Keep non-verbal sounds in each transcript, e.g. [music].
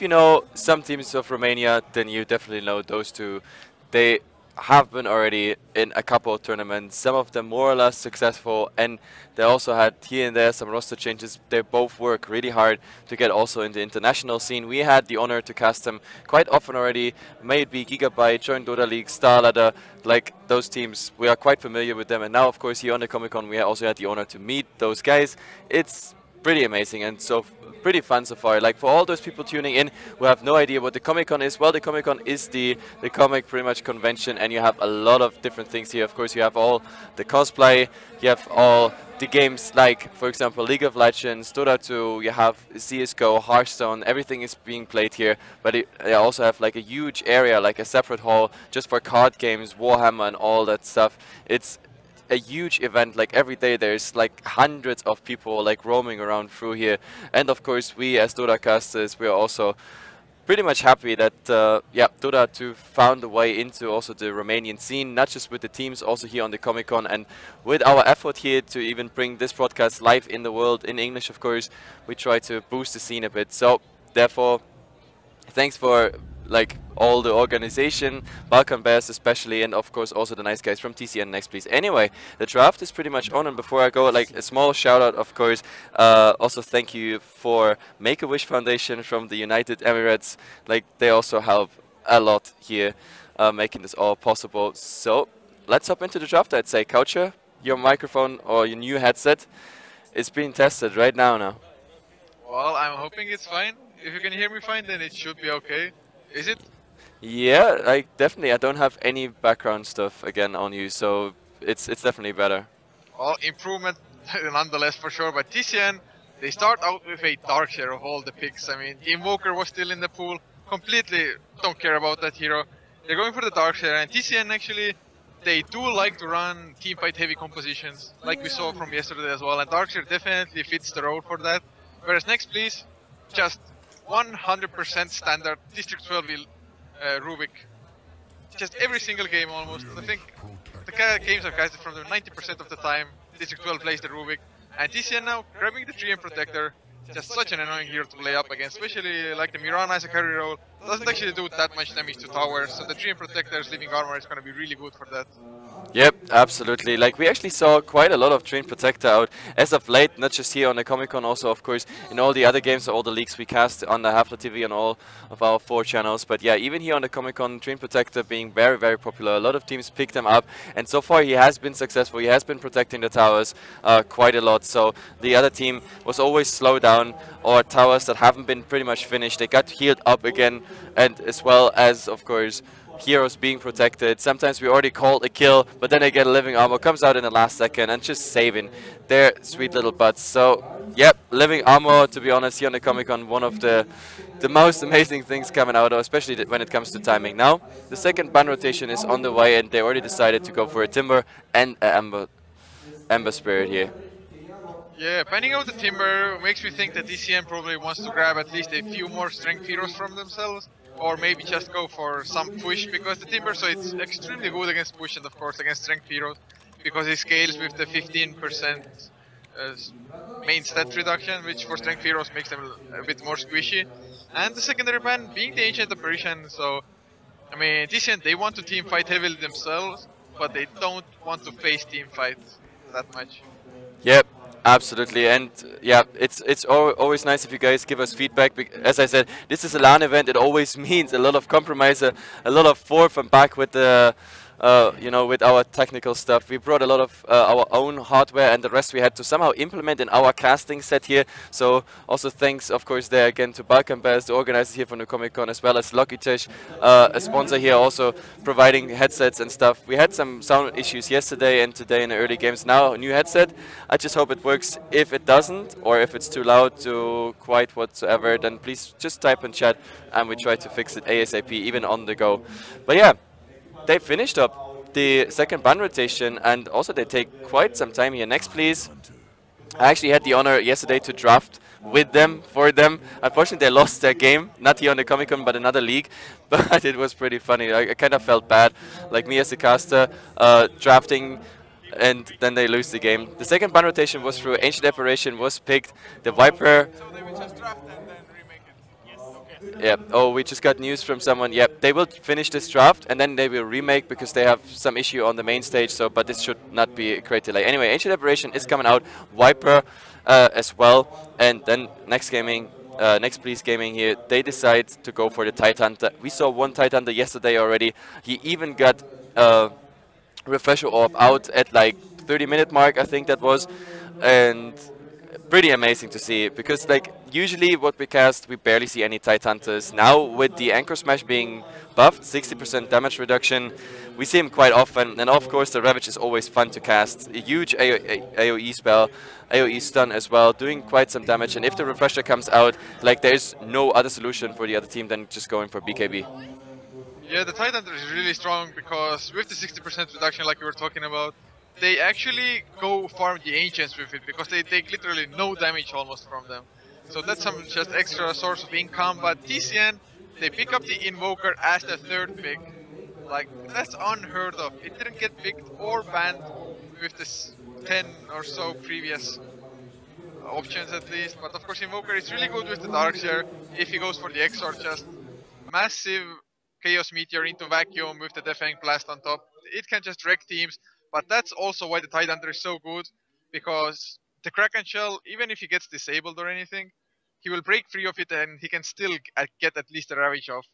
you know some teams of Romania, then you definitely know those two. They have been already in a couple of tournaments, some of them more or less successful, and they also had here and there some roster changes. They both work really hard to get also in the international scene. We had the honor to cast them quite often already, may it be Gigabyte, Joint Dota League, Starladder, like those teams, we are quite familiar with them. And now, of course, here on the Comic Con, we also had the honor to meet those guys. It's pretty amazing and so pretty fun so far. Like for all those people tuning in who have no idea what the Comic Con is, well, the Comic Con is the the comic pretty much convention, and you have a lot of different things here. Of course, you have all the cosplay, you have all the games like, for example, League of Legends, Dota 2, you have CS:GO, Hearthstone, everything is being played here. But it, they also have like a huge area, like a separate hall just for card games, Warhammer, and all that stuff. It's a huge event. Like every day, there's like hundreds of people like roaming around through here. And of course, we as Dota casters, we are also pretty much happy that uh, yeah, Dota 2 found a way into also the Romanian scene, not just with the teams, also here on the Comic Con, and with our effort here to even bring this broadcast live in the world in English, of course, we try to boost the scene a bit. So therefore, thanks for like all the organization, Balkan Bears especially, and of course also the nice guys from TCN Next Please. Anyway, the draft is pretty much on, and before I go, like a small shout out, of course, uh, also thank you for Make-A-Wish Foundation from the United Emirates. Like they also help a lot here, uh, making this all possible. So let's hop into the draft. I'd say, Coucher, your microphone or your new headset is being tested right now. Now. Well, I'm hoping it's fine. If you can hear me fine, then it should be okay. Is it? Yeah, like definitely. I don't have any background stuff again on you, so it's it's definitely better. Well, improvement [laughs] nonetheless for sure. But TCN, they start out with a Darkseer of all the picks. I mean, Invoker was still in the pool. Completely don't care about that hero. They're going for the Darkseer, and TCN actually they do like to run team fight heavy compositions, like we saw from yesterday as well. And Darkseer definitely fits the role for that. Whereas next, please, just 100% standard District 12 uh, Rubik. Just every single game almost. I think the games are guys from the 90% of the time District 12 plays the Rubik. And TCN now grabbing the Treant Protector. Just such an annoying hero to play up against, especially like the Mirana as a carry role. Doesn't actually do that much damage to towers, so the Treant Protector's living armor is gonna be really good for that. Yep, absolutely. Like we actually saw quite a lot of Treant Protector out as of late, not just here on the Comic Con, also of course in all the other games, all the leaks we cast on the Hafla TV and all of our four channels. But yeah, even here on the Comic Con, Treant Protector being very, very popular. A lot of teams picked him up, and so far he has been successful. He has been protecting the towers uh, quite a lot. So the other team was always slow down, or towers that haven't been pretty much finished. They got healed up again, and as well as of course heroes being protected. Sometimes we already called a kill, but then they get a living armor, comes out in the last second, and just saving their sweet little butts. So, yep, living armor, to be honest, here on the Comic-Con, one of the the most amazing things coming out, especially when it comes to timing. Now, the second ban rotation is on the way, and they already decided to go for a Timber and an Ember, Ember Spirit here. Yeah, banning out the Timber makes me think that TCN probably wants to grab at least a few more strength heroes from themselves or maybe just go for some push because the Timber, so it's extremely good against push and of course against strength heroes because it scales with the 15% uh, main stat reduction, which for strength heroes makes them a bit more squishy. And the secondary ban being the Ancient Apparition, so I mean, TCN, they want to team fight heavily themselves, but they don't want to face team fights that much. Yep, Absolutely, and yeah, it's it's always nice if you guys give us feedback. As I said, this is a LAN event. It always [laughs] means a lot of compromise, a, a lot of forth and back with the uh, you know, with our technical stuff. We brought a lot of uh, our own hardware and the rest we had to somehow implement in our casting set here. So also thanks, of course, there again to Balkan Bears, the organizers here from the Comic Con, as well as Logitech, uh, a sponsor here also providing headsets and stuff. We had some sound issues yesterday and today in the early games. Now a new headset. I just hope it works. If it doesn't, or if it's too loud to quite whatsoever, then please just type in chat and we try to fix it ASAP, even on the go. But yeah, they finished up the second ban rotation and also they take quite some time here. Next, please. I actually had the honor yesterday to draft with them, for them. Unfortunately, they lost their game, not here on the Comic Con, but another league. [laughs] But it was pretty funny. I, I kind of felt bad, like me as a caster, uh, drafting and then they lose the game. The second ban rotation was through Ancient Apparition was picked. The Viper. So they will just draft and then remake Yeah. Oh, we just got news from someone. Yep. They will finish this draft and then they will remake because they have some issue on the main stage. So, but this should not be a great delay. Anyway, Ancient Apparition is coming out. Viper uh, as well, and then next gaming. Uh, next Please Gaming here, they decide to go for the Tidehunter. We saw one Tidehunter yesterday already. He even got uh, refresher orb out at like 30 minute mark, I think that was. And pretty amazing to see because like usually what we cast we barely see any Tidehunters. Now with the Anchor Smash being buffed, 60% damage reduction, we see him quite often and of course the Ravage is always fun to cast. A huge AO AoE spell, AoE stun as well, doing quite some damage and if the refresher comes out, like there's no other solution for the other team than just going for BKB. Yeah, the Tidehunter is really strong because with the 60% reduction like we were talking about, they actually go farm the ancients with it because they take literally no damage almost from them. So that's some just extra source of income. But TCN, they pick up the Invoker as the third pick. Like, that's unheard of. It didn't get picked or banned with this 10 or so previous options at least. But of course, Invoker is really good with the Darkseer if he goes for the Exort. Just massive Chaos Meteor into Vacuum with the Deafening Blast on top. It can just wreck teams. But that's also why the Tidehunter is so good, because the Kraken Shell, even if he gets disabled or anything, he will break free of it and he can still uh, get at least a Ravage off.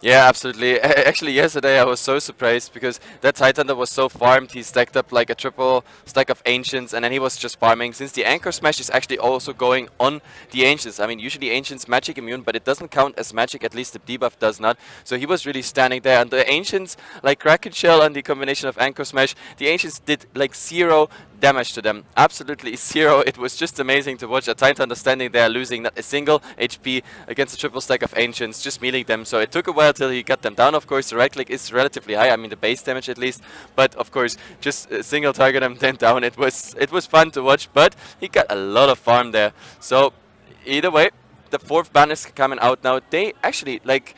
Yeah, absolutely. [laughs] Actually, yesterday I was so surprised because that Tidehunter was so farmed. He stacked up like a triple stack of Ancients and then he was just farming. Since the Anchor Smash is actually also going on the Ancients. I mean, usually Ancients magic immune, but it doesn't count as magic. At least the debuff does not. So he was really standing there. And the Ancients, like Kraken Shell and the combination of Anchor Smash, the Ancients did like zero damage to them. Absolutely zero. It was just amazing to watch a Tidehunter standing there losing not a single HP against a triple stack of Ancients, just mealing them. So it took a while till he got them down. Of course, the right click is relatively high. I mean, the base damage at least. But of course, just a single target them then down. It was it was fun to watch, but he got a lot of farm there. So either way, the fourth ban is coming out now. They actually like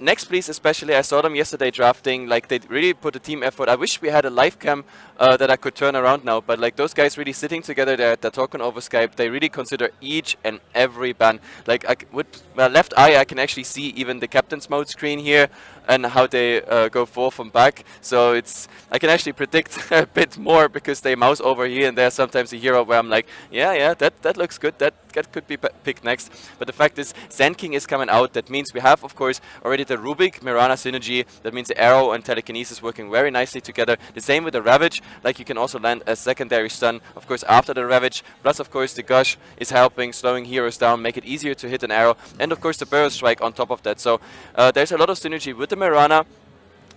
next please especially i saw them yesterday drafting like they really put a team effort. I wish we had a live cam uh, that i could turn around now but like those guys really sitting together there they're talking over skype they really consider each and every ban. Like I, with my left eye i can actually see even the captain's mode screen here and how they uh, go forth and back so it's i can actually predict [laughs] a bit more because they mouse over here and there sometimes a hero where i'm like yeah yeah that that looks good that that could be picked next but the fact is Sand King is coming out that means we have of course already the Rubik Mirana synergy. That means the arrow and telekinesis working very nicely together. The same with the Ravage. Like you can also land a secondary stun, of course, after the Ravage. Plus, of course, the Gush is helping, slowing heroes down, make it easier to hit an arrow. And of course, the Burrow Strike on top of that. So uh, there's a lot of synergy with the Mirana.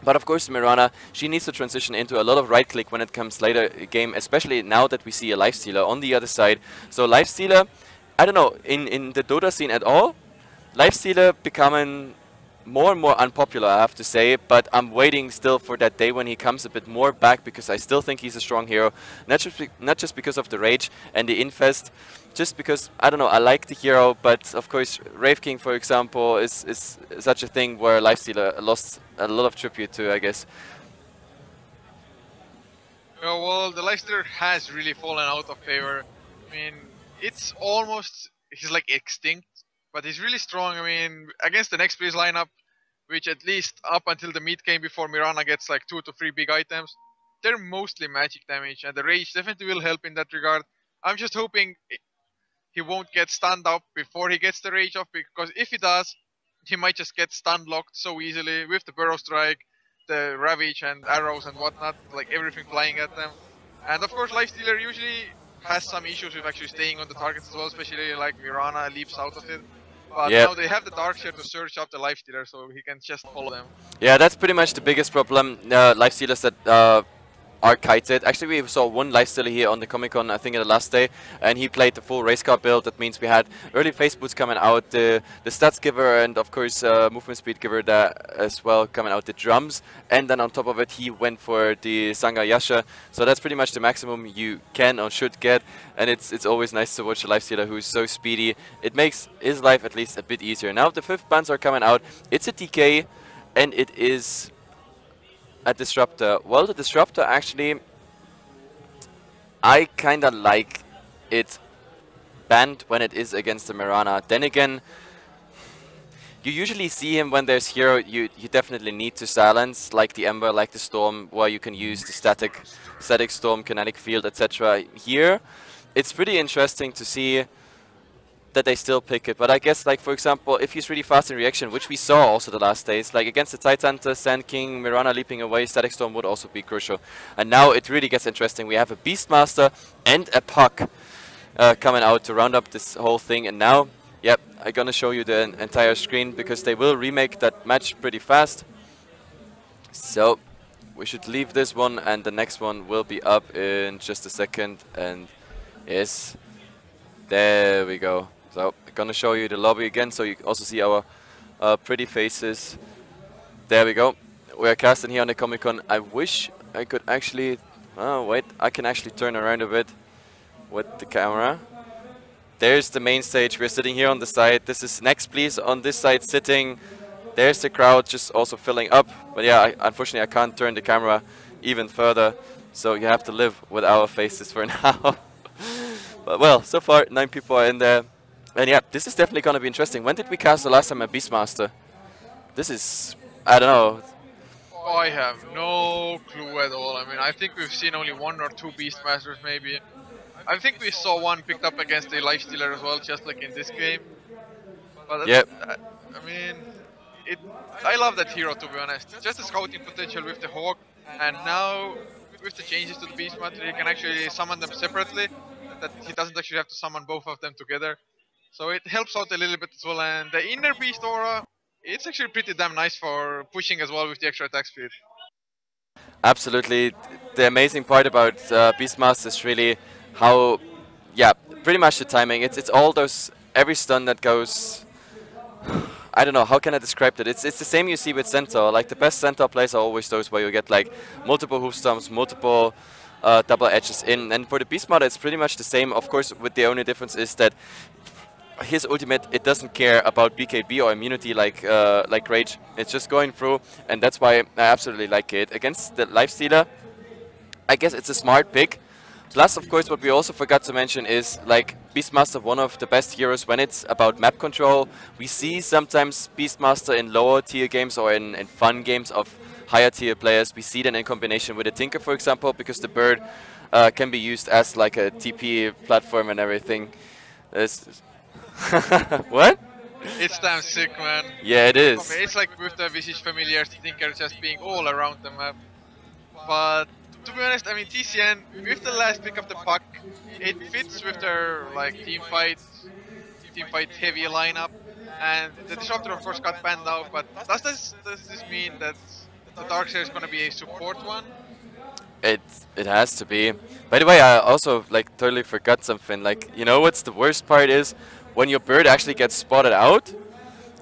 But of course, Mirana, she needs to transition into a lot of right click when it comes later game, especially now that we see a Lifestealer on the other side. So Lifestealer, I don't know, in, in the Dota scene at all, Lifestealer becoming more and more unpopular, I have to say, but I'm waiting still for that day when he comes a bit more back because I still think he's a strong hero. Not just, not just because of the Rage and the Infest, just because, I don't know, I like the hero, but of course, Wraith King, for example, is, is such a thing where Lifestealer uh, lost a lot of tribute to, I guess. Oh, well, the Lifestealer has really fallen out of favor. I mean, it's almost, he's like extinct but he's really strong. I mean, against the next please lineup, which at least up until the mid game before Mirana gets like two to three big items, they're mostly magic damage, and the rage definitely will help in that regard. I'm just hoping he won't get stunned up before he gets the rage off, because if he does, he might just get stun locked so easily with the burrow strike, the ravage and arrows and whatnot, like everything flying at them. And of course, Lifestealer usually has some issues with actually staying on the targets as well, especially like Mirana leaps out of it. But yep. now they have the Darkseer to search up the Lifestealer, so he can just follow them. Yeah, that's pretty much the biggest problem. Uh, Lifestealers that uh, are kited. Actually, we saw one live Lifestealer here on the Comic Con, I think, in the last day, and he played the full race car build. That means we had early phase boots coming out, the the stats giver, and of course uh, movement speed giver there as well coming out. The drums, and then on top of it, he went for the Sanga Yasha. So that's pretty much the maximum you can or should get, and it's it's always nice to watch a live Lifestealer who is so speedy. It makes his life at least a bit easier. Now the fifth bans are coming out. It's a DK, and it is a Disruptor. Well, the Disruptor actually, I kinda like it banned when it is against the Mirana. Then again, you usually see him when there's hero you you definitely need to silence, like the Ember, like the Storm, where you can use the static, static Storm, kinetic field, etc. Here, it's pretty interesting to see that they still pick it. But I guess, like for example, if he's really fast in reaction, which we saw also the last days, like against the Tidehunter, Sand King, Mirana leaping away, Static Storm would also be crucial. And now it really gets interesting. We have a Beastmaster and a Puck uh, coming out to round up this whole thing. And now, yep, I'm gonna show you the entire screen because they will remake that match pretty fast. So we should leave this one and the next one will be up in just a second. And yes, there we go. So I'm gonna show you the lobby again so you also see our uh, pretty faces. There we go. We are casting here on the Comic Con. I wish I could actually... Oh, wait. I can actually turn around a bit with the camera. There's the main stage. We're sitting here on the side. This is next, please. On this side, sitting. There's the crowd just also filling up. But yeah, I, unfortunately, I can't turn the camera even further. So you have to live with our faces for [laughs] now. but well, so far, nine people are in there. And yeah, this is definitely going to be interesting. When did we cast the last time a Beastmaster? This is, I don't know. I have no clue at all. I mean, I think we've seen only one or two Beastmasters maybe. I think we saw one picked up against a Lifestealer as well, just like in this game. But yep. I, I mean, it. I love that hero to be honest. Just the scouting potential with the Hawk, and now with the changes to the Beastmaster, he can actually summon them separately. That he doesn't actually have to summon both of them together. So it helps out a little bit as well. And the inner beast aura, it's actually pretty damn nice for pushing as well with the extra attack speed. Absolutely. The amazing part about uh, Beastmaster is really how, yeah, pretty much the timing. It's it's all those every stun that goes. [sighs] I don't know how can I describe it. It's it's the same you see with Centaur. Like the best Centaur plays are always those where you get like multiple hoof stomps, multiple uh, double edges in. And for the Beastmaster, it's pretty much the same. Of course, with the only difference is that his ultimate, it doesn't care about BKB or immunity like uh, like Rage. It's just going through, and that's why I absolutely like it. Against the Lifestealer, I guess it's a smart pick. Plus, of course, what we also forgot to mention is like Beastmaster, one of the best heroes when it's about map control. We see sometimes Beastmaster in lower tier games or in, in fun games of higher tier players. We see them in combination with a Tinker, for example, because the bird uh, can be used as like a TP platform and everything. It's, [laughs] what? It's damn sick, man. Yeah, it is. Okay, it's like with the Visage Familiars, Tinker just being all around the map. But to be honest, I mean TCN with the last pick of the puck, it fits with their like team fight, team fight heavy lineup, and the disruptor of course got banned out. But does this does this mean that the Darkseer is gonna be a support one? It it has to be. By the way, I also like totally forgot something. Like you know what's the worst part is when your bird actually gets spotted out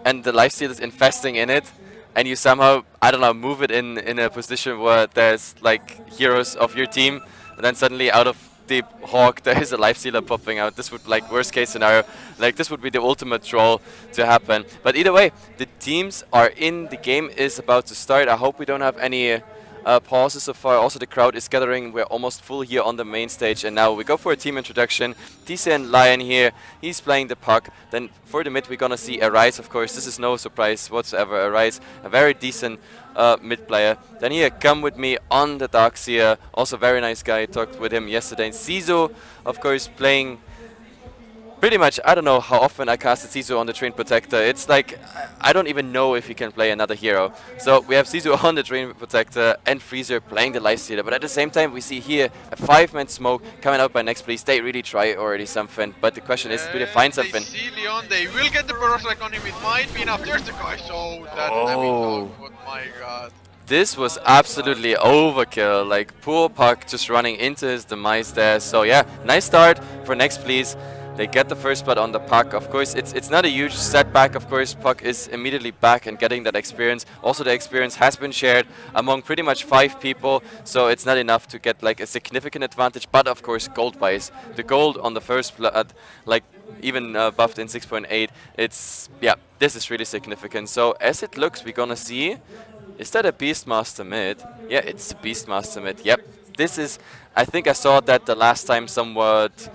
and the life lifesteal is infesting in it and you somehow, I don't know, move it in, in a position where there's like heroes of your team and then suddenly out of the Hawk [laughs] there is a life lifestealer popping out. This would like worst case scenario, like this would be the ultimate troll to happen. But either way, the teams are in, the game is about to start. I hope we don't have any uh, pauses so far. Also, the crowd is gathering. We're almost full here on the main stage. And now we go for a team introduction. TCN Leon here. He's playing the puck. Then for the mid, we're going to see Arise, of course. This is no surprise whatsoever. Arise, a very decent uh, mid player. Then here, come with me on the Darkseer. Also very nice guy. talked with him yesterday. Sizo, of course, playing pretty much, I don't know how often I casted Sisu on the Treant Protector. It's like, I don't even know if he can play another hero. So we have Sisu [laughs] on the Treant Protector and Freezer playing the Lifestealer. But at the same time, we see here a five-man smoke coming out by next please. They really try already something. But the question is, do they find something? They see Leon, they will get the on him. It might be enough. There's the guy. So that oh. oh my god. This was absolutely overkill, like poor Puck just running into his demise there. So yeah, nice start for next please. They get the first blood on the puck. Of course, it's it's not a huge setback. Of course, puck is immediately back and getting that experience. Also, the experience has been shared among pretty much five people, so it's not enough to get like a significant advantage. But of course, gold wise, the gold on the first blood, like even uh, buffed in 6.8, it's yeah, this is really significant. So as it looks, we're gonna see. Is that a Beastmaster mid? Yeah, it's a Beastmaster mid. Yep. This is, I think I saw that the last time somewhat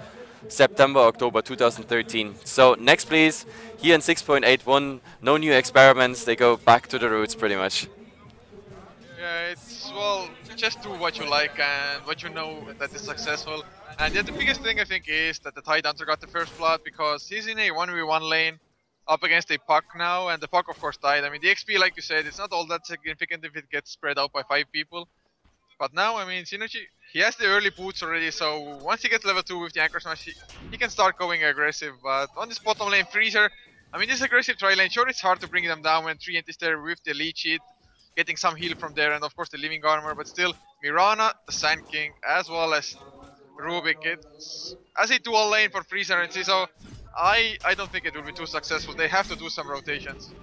September, October 2013. So next please, here in 6.81, no new experiments, they go back to the roots pretty much. Yeah, it's, well, just do what you like and what you know that is successful. And yeah, the biggest thing I think is that the Tidehunter got the first blood because he's in a 1v1 lane up against a Puck now, and the Puck of course died. I mean, the XP, like you said, it's not all that significant if it gets spread out by 5 people. But now, I mean, Synergy, he has the early boots already, so once he gets level 2 with the Anchor Smash, he, he can start going aggressive. But on this bottom lane, Freezer, I mean, this aggressive tri lane, sure it's hard to bring them down when Treant is there with the leech seed, getting some heal from there, and of course the Living Armor, but still, Mirana, the Sand King, as well as Rubik, it's as a dual lane for Freezer and Ciso, I, I don't think it will be too successful. They have to do some rotations.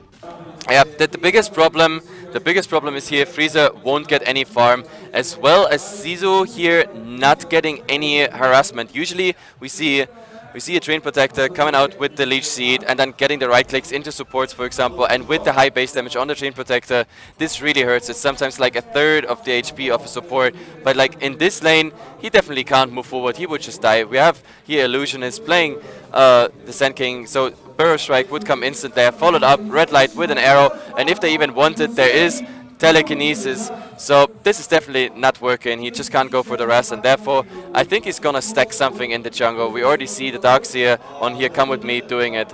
Yeah, the, the biggest problem, the biggest problem is here. Freezer won't get any farm, as well as Ciso here not getting any harassment. Usually we see we see a Treant Protector coming out with the Leech Seed and then getting the right clicks into supports, for example, and with the high base damage on the Treant Protector, this really hurts. It's sometimes like a third of the HP of a support, but like in this lane, he definitely can't move forward. He would just die. We have here Illusionist playing uh, the Sand King, so Burrow Strike would come instant there, followed up, Red Light with an arrow, and if they even want it, there is telekinesis. So this is definitely not working. He just can't go for the rest, and therefore I think he's gonna stack something in the jungle. We already see the Darkseer on here, come with me, doing it.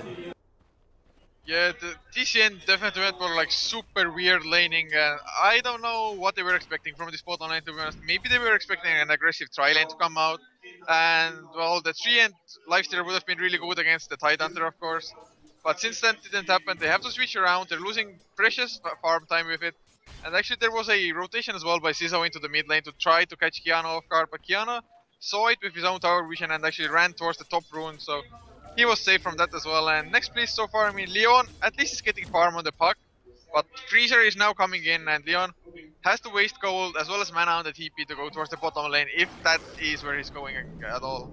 Yeah, the TCN definitely went for like super weird laning. and I don't know what they were expecting from this bot lane to be honest. Maybe they were expecting an aggressive tri lane to come out. And well, the tree and lifesteal would have been really good against the Tidehunter of course. But since that didn't happen, they have to switch around. They're losing precious farm time with it. And actually there was a rotation as well by Ciso into the mid lane to try to catch Kiana off guard, but Kiana saw it with his own tower vision and actually ran towards the top rune, so he was safe from that as well. And next place so far, I mean, Leon at least is getting farm on the puck, but Freezer is now coming in and Leon has to waste gold as well as mana on the TP to go towards the bottom lane if that is where he's going at all.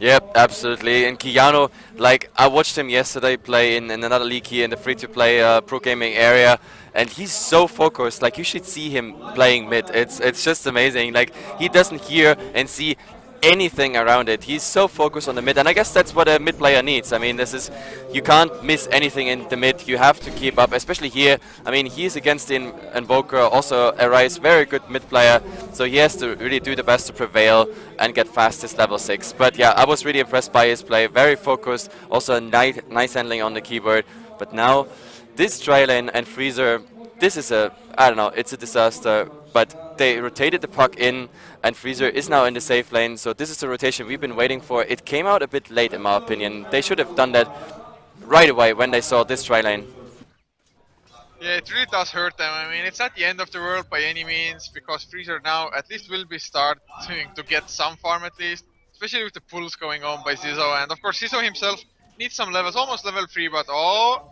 Yep, absolutely. And Kiano, like, I watched him yesterday play in, in another league here in the free-to-play uh, pro gaming area, and he's so focused. Like, you should see him playing mid. It's it's just amazing. Like, he doesn't hear and see anything around it. He's so focused on the mid, and I guess that's what a mid player needs. I mean, this is you can't miss anything in the mid. You have to keep up, especially here. I mean, he's against the Invoker, also Arise, very good mid player, so he has to really do the best to prevail and get fastest level 6. But yeah, I was really impressed by his play, very focused, also nice, nice handling on the keyboard. But now, this tri and Freezer, this is a, I don't know, it's a disaster, but they rotated the puck in and Freezer is now in the safe lane, so this is the rotation we've been waiting for. It came out a bit late in my opinion. They should have done that right away when they saw this tri lane. Yeah, it really does hurt them. I mean, it's not the end of the world by any means, because Freezer now at least will be starting to get some farm at least, especially with the pulls going on by Ciso, and of course Ciso himself needs some levels, almost level 3, but oh,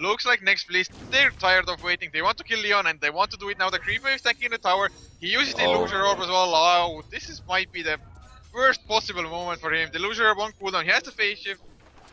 Looks like next please, they're tired of waiting. They want to kill Leon and they want to do it now. The creeper is tanking the tower. He uses the oh. illusory orb as well. Oh, this is might be the worst possible moment for him. The illusory orb on cooldown. He has to phase shift.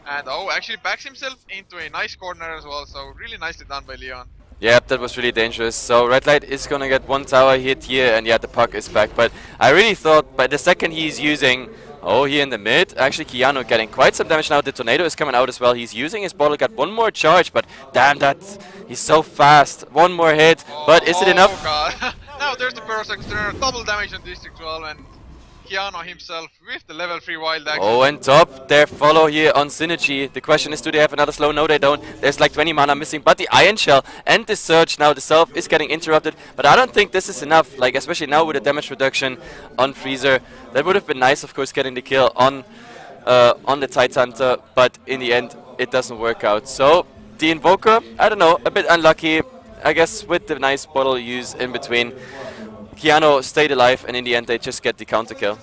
And oh, actually backs himself into a nice corner as well. So really nicely done by Leon. Yep, that was really dangerous. So Red Light is gonna get one tower hit here and yeah, the puck is back. But I really thought by the second he's using Oh, here in the mid, actually Kiano getting quite some damage now. The Tornado is coming out as well. He's using his bottle, got one more charge, but damn that, he's so fast. One more hit, but is it oh, enough? Oh god, [laughs] now there's the perfect Burst double damage on District 12 and Kiano himself with the level 3 wild action. Oh, and top, their follow here on Synergy. The question is, do they have another slow? No, they don't. There's like 20 mana missing, but the Ion Shell and the Surge now, the Self is getting interrupted. But I don't think this is enough, like especially now with the damage reduction on Freezer. That would have been nice, of course, getting the kill on uh, on the Tidehunter, but in the end, it doesn't work out. So, the Invoker, I don't know, a bit unlucky. I guess with the nice bottle use in between. Kiano stayed alive, and in the end they just get the counter kill.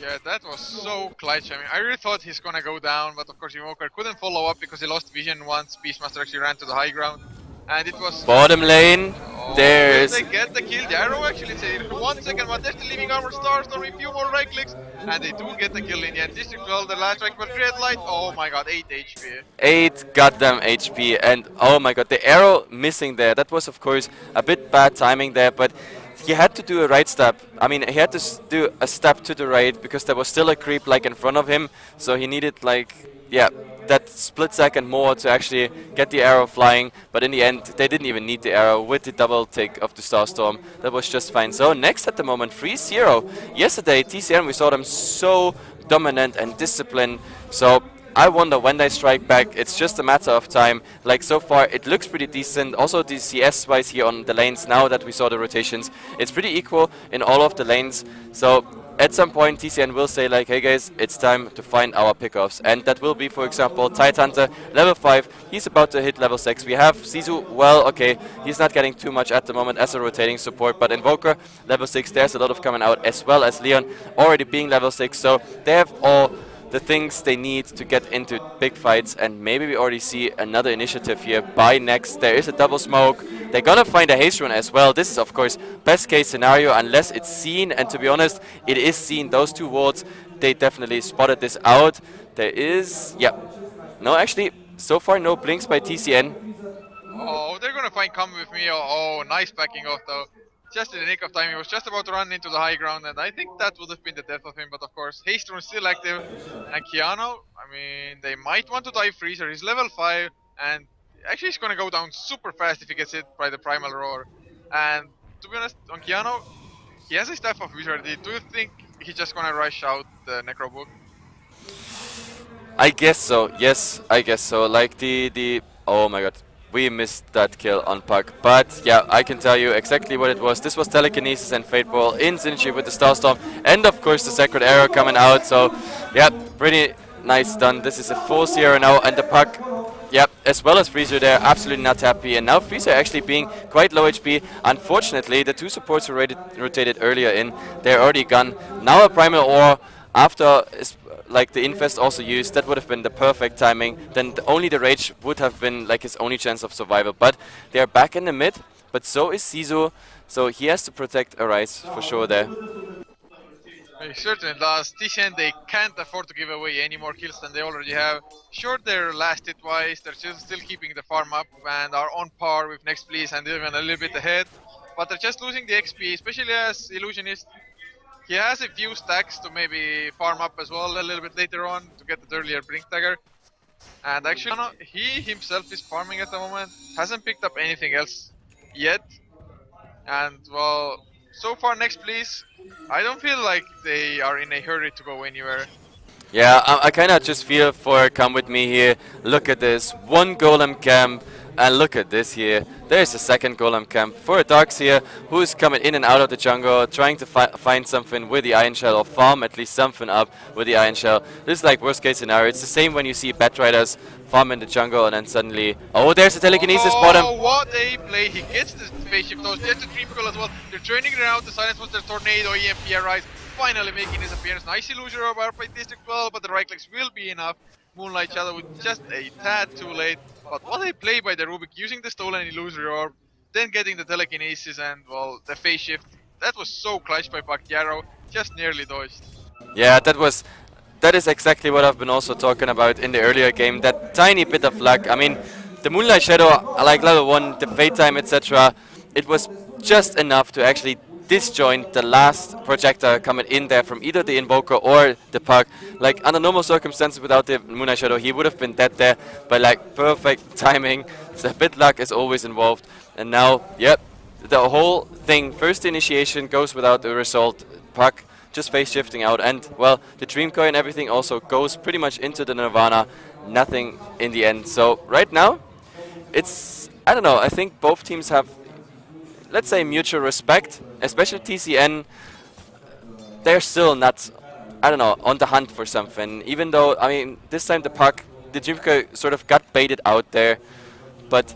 Yeah, that was so clutch. I mean, I really thought he's gonna go down, but of course Invoker couldn't follow up because he lost vision once Beastmaster actually ran to the high ground. And it was... Bottom lane, oh, there's... They get the kill, the arrow actually said one second, but there's the living armor stars, only a few more right clicks, and they do get the kill in the end. District 12, the last right, but red light, oh my god, 8 HP. 8 goddamn HP, and oh my god, the arrow missing there, that was of course a bit bad timing there, but he had to do a right step. I mean, he had to do a step to the right because there was still a creep like in front of him. So he needed like, yeah, that split second more to actually get the arrow flying. But in the end, they didn't even need the arrow with the double tick of the Starstorm. That was just fine. So next at the moment, 3-0. Yesterday, TCN, we saw them so dominant and disciplined. So I wonder when they strike back, it's just a matter of time. Like so far, it looks pretty decent. Also the CS-wise here on the lanes, now that we saw the rotations, it's pretty equal in all of the lanes. So at some point TCN will say like, hey guys, it's time to find our pickoffs. And that will be, for example, Tidehunter, level 5. He's about to hit level 6. We have Sisu, well, okay, he's not getting too much at the moment as a rotating support. But Invoker, level 6, there's a lot of coming out, as well as Leon already being level 6. So they have all the things they need to get into big fights and maybe we already see another initiative here by Next. There is a double smoke. They're gonna find a haste rune as well. This is of course best case scenario unless it's seen and to be honest it is seen. Those two wards they definitely spotted this out. There is yeah no actually so far no blinks by TCN. Oh they're gonna find come with me. Oh, oh nice backing off though just in the nick of time. He was just about to run into the high ground, and I think that would have been the death of him. But of course, Haste is still active, and Kiano. I mean, they might want to die Freezer. He's level five, and actually he's gonna go down super fast if he gets hit by the Primal Roar. And to be honest, on Kiano, he has a Staff of Wizardry. Do you think he's just gonna rush out the Necro Book? I guess so. Yes, I guess so. Like the the. Oh my god we missed that kill on Puck. But yeah, I can tell you exactly what it was. This was Telekinesis and Fade Bolt in synergy with the Starstorm. And of course the Sacred Arrow coming out. So yeah, pretty nice done. This is a full zero now and the Puck Yep, as well as Freezer there, absolutely not happy. And now Freezer actually being quite low HP. Unfortunately, the two supports who rotated earlier in, they're already gone. Now a Primal Roar after like the Infest also used, that would have been the perfect timing. Then the only the Rage would have been like his only chance of survival. But they are back in the mid, but so is Sisu, so he has to protect Arise for sure there. He certainly does. TCN, they can't afford to give away any more kills than they already have. Sure, they're lasted twice, they're still keeping the farm up and are on par with Next Please and even a little bit ahead. But they're just losing the XP, especially as Illusionist he has a few stacks to maybe farm up as well a little bit later on to get the earlier Blink Dagger. And actually, he himself is farming at the moment, hasn't picked up anything else yet. And well, so far next please, I don't feel like they are in a hurry to go anywhere. Yeah, I, I kinda just feel for come with me here, look at this, one golem camp, and look at this here. There's a second golem camp for a Darkseer who's coming in and out of the jungle, trying to fi find something with the Ion Shell or farm at least something up with the Ion Shell. This is like worst case scenario. It's the same when you see Batriders farm in the jungle and then suddenly... Oh, there's a telekinesis oh, bottom! what a play! He gets the spaceship though, gets the Dream as well. They're turning around, the Silence Monster Tornado, EMP Arise, finally making his appearance. Nice illusion of our District 12, but the right clicks will be enough. Moonlight Shadow with just a tad too late. But what a play by the Rubik, using the stolen illusory orb, then getting the telekinesis and, well, the phase shift. That was so clutch by Pacquiao, just nearly dodged. Yeah, that was... That is exactly what I've been also talking about in the earlier game. That tiny bit of luck. I mean, the Moonlight Shadow, like level 1, the Fate Time, etc. It was just enough to actually disjoint the last projector coming in there from either the Invoker or the Puck. Like, under normal circumstances without the Moonlight Shadow, he would have been dead there. But, like, perfect [laughs] timing. So a bit luck is always involved. And now, yep, the whole thing, first initiation goes without the result. Puck just phase shifting out. And, well, the Dream Coil and everything also goes pretty much into the Nirvana. Nothing in the end. So, right now, it's, I don't know, I think both teams have let's say mutual respect, especially TCN, they're still not, I don't know, on the hunt for something. Even though, I mean, this time the Puck, the Jimka sort of got baited out there, but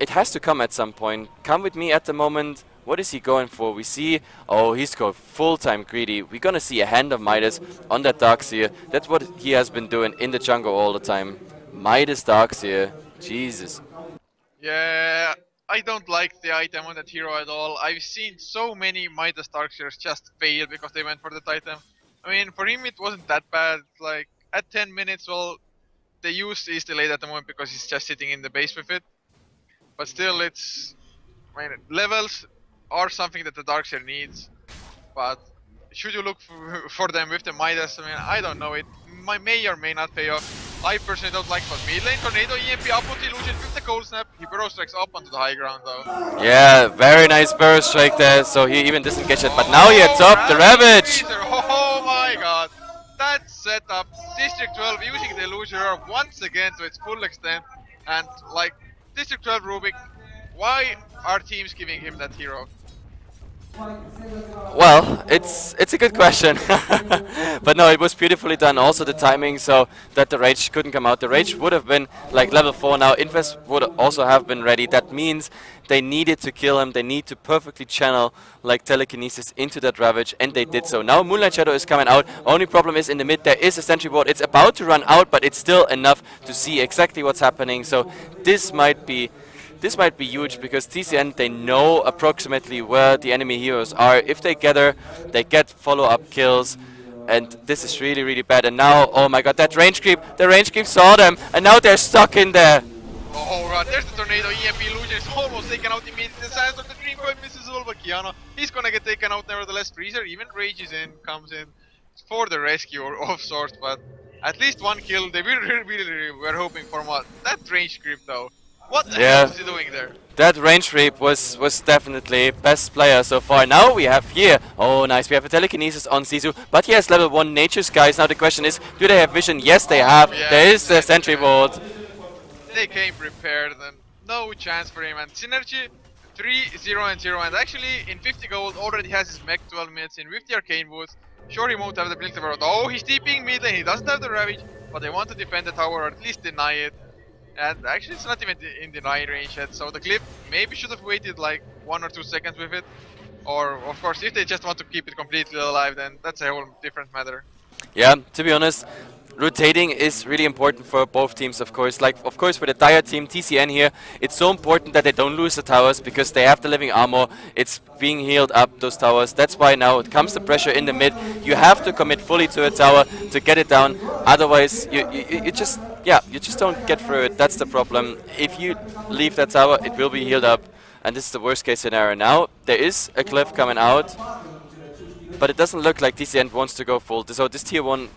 it has to come at some point. Come with me at the moment. What is he going for? We see, oh, he's going full-time greedy. We're gonna see a hand of Midas on that Darkseer. That's what he has been doing in the jungle all the time. Midas Darkseer. Jesus. Yeah, I don't like the item on that hero at all. I've seen so many Midas Darkseers just fail because they went for that item. I mean, for him it wasn't that bad. Like, at 10 minutes, well, the use is delayed at the moment because he's just sitting in the base with it. But still, it's... I mean, levels, are something that the Darkseer needs, but should you look [laughs] for them with the Midas? I mean, I don't know. It may or may not pay off. I personally don't like but mid lane Tornado EMP up onto Illusion with the cold snap. He burrow strikes up onto the high ground though. Yeah, very nice burrow strike there, so he even doesn't catch it. But now he hits up the Ravage! Oh my god. That setup. District 12 using the Illusion once again to its full extent. And like, District 12 Rubik, why are teams giving him that hero? Well, it's it's a good question, [laughs] but no, it was beautifully done. Also the timing, so that the rage couldn't come out. The rage would have been like level four now. Infest would also have been ready. That means they needed to kill him. They need to perfectly channel like telekinesis into that ravage, and they did so. Now Moonlight Shadow is coming out. Only problem is in the mid there is a sentry board. It's about to run out, but it's still enough to see exactly what's happening. So this might be this might be huge because TCN, they know approximately where the enemy heroes are. If they gather, they get follow-up kills. And this is really, really bad. And now, oh my god, that range creep, the range creep saw them. And now they're stuck in there. Oh god, there's the tornado, EMP illusion is almost taken out immediately. The size of the misses all but Kiana. He's gonna get taken out nevertheless. Freezer even rages in, comes in for the rescue or [laughs] of sorts, but at least one kill. They [laughs] really, really, really were hoping for what? That range creep though. What the yeah. hell is he doing there? That range reap was was definitely best player so far. Now we have here, oh nice, we have a telekinesis on Sisu, but he has level 1 nature's guise. Now the question is, do they have vision? Yes they oh, have. Oh, yeah, there is the sentry board. They came prepared and no chance for him. And Synergy 3, 0 and 0 and actually in 50 gold already has his mech 12 minutes in with the arcane boots. Sure he won't have the blink of Oh he's deeping mid lane, he doesn't have the ravage, but they want to defend the tower or at least deny it. And actually it's not even in the 9 range yet, so the clip maybe should have waited like 1 or 2 seconds with it. Or of course if they just want to keep it completely alive then that's a whole different matter. Yeah, to be honest, rotating is really important for both teams, of course. Like, of course, for the Dire team, TCN here, it's so important that they don't lose the towers because they have the living armor. It's being healed up, those towers. That's why now it comes the pressure in the mid. You have to commit fully to a tower to get it down. Otherwise, you, you, you just, yeah, you just don't get through it. That's the problem. If you leave that tower, it will be healed up. And this is the worst case scenario. Now, there is a cliff coming out. But it doesn't look like TCN wants to go full. So this tier 1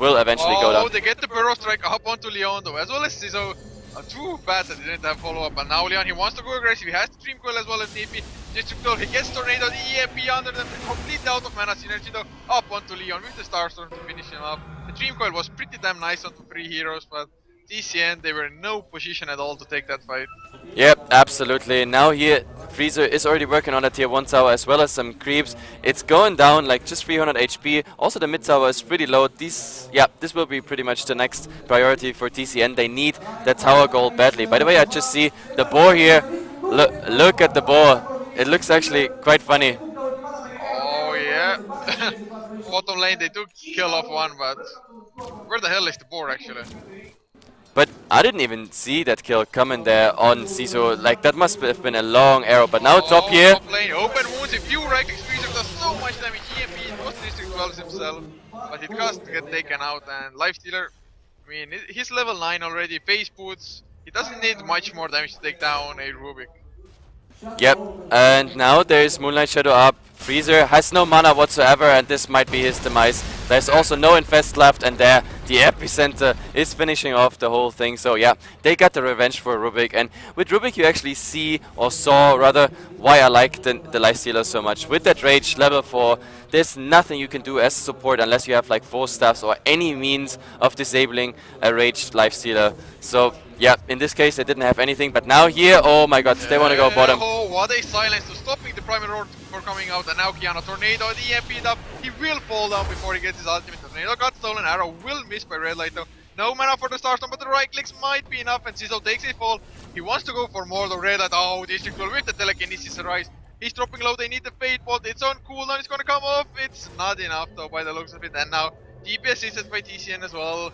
will eventually oh, go down. Oh, they get the Burrow Strike up onto Leon though, as well as Ciso. Uh, too bad that they didn't have follow-up, but now Leon, he wants to go aggressive, he has the Dream Coil as well as TP. District he gets Tornado, the EMP under them, completely out of mana synergy though, up onto Leon with the Starstorm to finish him up. The Dream Coil was pretty damn nice onto three heroes, but TCN, they were in no position at all to take that fight. Yep, absolutely. Now here, Freezer is already working on a tier 1 tower as well as some creeps. It's going down like just 300 HP. Also the mid tower is pretty low. These, yeah, this will be pretty much the next priority for TCN. They need that tower goal badly. By the way, I just see the boar here. Look, look at the boar. It looks actually quite funny. Oh yeah. [laughs] Bottom lane, they do kill off one, but where the hell is the boar actually? But I didn't even see that kill coming there on Siso. Like, that must have been a long arrow. But now oh, top here. Top lane, open wounds. If you rank Extremer does so much damage, EMP, was District 12 himself. But it to get taken out. And Lifestealer, I mean, he's level 9 already. Phase boots. He doesn't need much more damage to take down a Rubik. Yep, and now there's Moonlight Shadow up. Freezer has no mana whatsoever and this might be his demise. There's also no infest left and there the epicenter is finishing off the whole thing. So yeah, they got the revenge for Rubik and with Rubik you actually see or saw rather why I like the, the Lifestealer so much. With that rage level 4 there's nothing you can do as support unless you have like 4 staffs or any means of disabling a raged Lifestealer. So yeah, in this case they didn't have anything, but now here, oh my god, they want to go bottom. Oh, what a silence to stopping the Primal Roar for coming out, and now Kiana Tornado, the EMP up, he will fall down before he gets his ultimate. Tornado got stolen, Arrow will miss by Red Light though. No mana for the Starstorm, but the right clicks might be enough, and Sizzle takes a fall. He wants to go for more, the Red Light, oh, District will with the Telekinesis Arise. He's dropping low, they need the Fade Bolt, it's on cooldown, it's gonna come off, it's not enough though by the looks of it, and now DPS is by TCN as well.